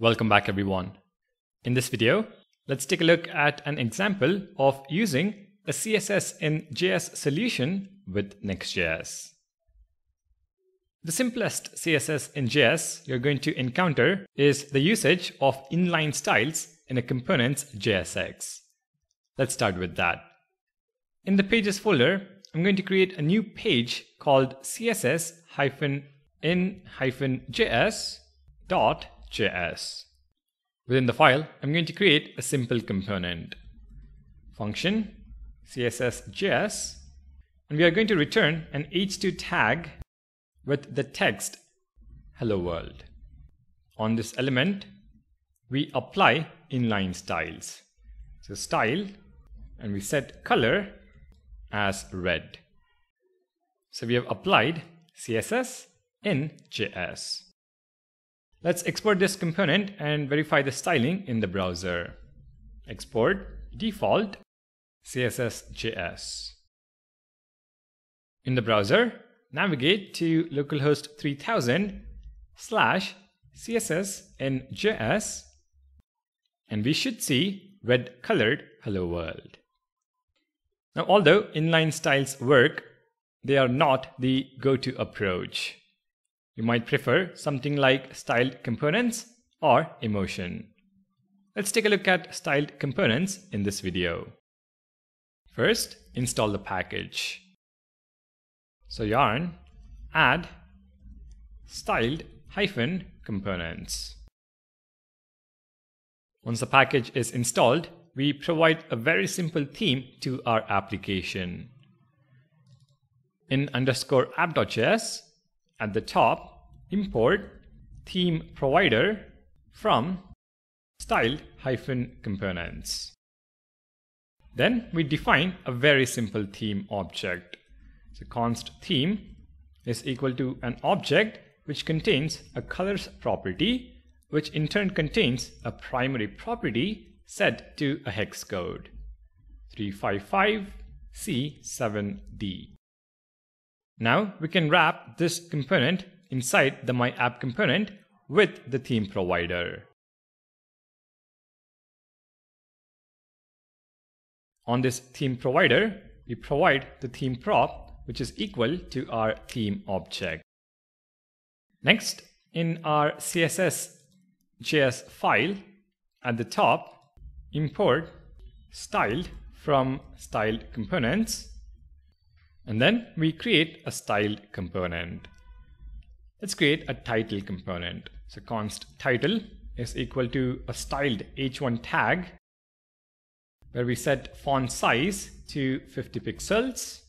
Welcome back everyone. In this video, let's take a look at an example of using a CSS in JS solution with Next.js. The simplest CSS in JS you're going to encounter is the usage of inline styles in a component's JSX. Let's start with that. In the pages folder, I'm going to create a new page called css-in-js dot js. Within the file, I'm going to create a simple component. Function css.js, and we are going to return an h2 tag with the text hello world. On this element, we apply inline styles. So style, and we set color as red. So we have applied CSS in JS. Let's export this component and verify the styling in the browser. Export default CSS.js. In the browser, navigate to localhost 3000 slash CSS in JS and we should see red colored hello world. Now, although inline styles work, they are not the go-to approach. You might prefer something like styled components or emotion. Let's take a look at styled components in this video. First, install the package. So yarn add styled hyphen components. Once the package is installed, we provide a very simple theme to our application. In underscore app.js, at the top, import theme provider from styled-components. Then we define a very simple theme object. So const theme is equal to an object which contains a colors property, which in turn contains a primary property set to a hex code 355C7D. Now we can wrap this component inside the My App component with the theme provider. On this theme provider, we provide the theme prop, which is equal to our theme object. Next, in our CSS.js file, at the top, import styled from styled components and then we create a styled component. Let's create a title component. So const title is equal to a styled h1 tag where we set font size to 50 pixels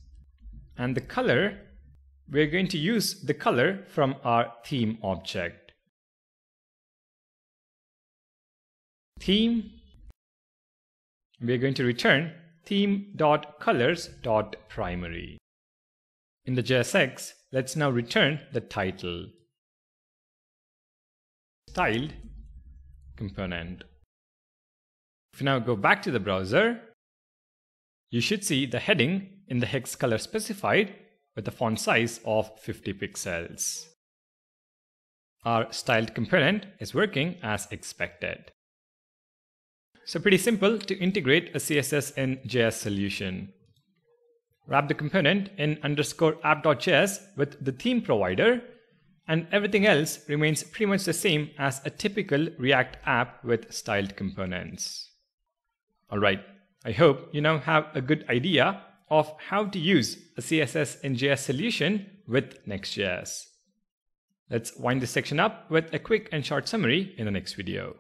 and the color we're going to use the color from our theme object. Theme we're going to return theme.colors.primary. In the JSX, let's now return the title. Styled component. If you now go back to the browser, you should see the heading in the hex color specified with a font size of 50 pixels. Our styled component is working as expected. So pretty simple to integrate a CSS in JS solution wrap the component in underscore app.js with the theme provider, and everything else remains pretty much the same as a typical React app with styled components. All right, I hope you now have a good idea of how to use a CSS in JS solution with Next.js. Let's wind this section up with a quick and short summary in the next video.